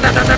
Oh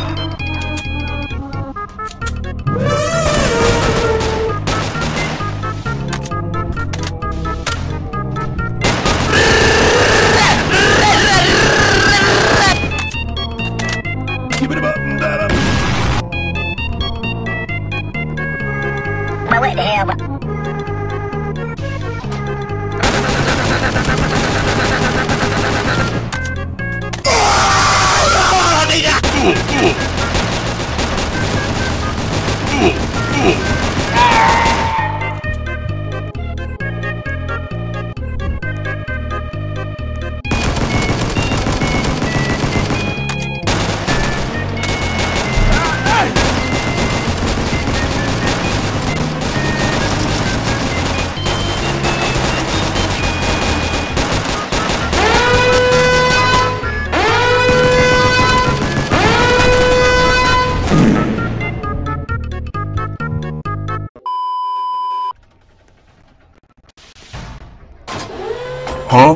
what the Huh?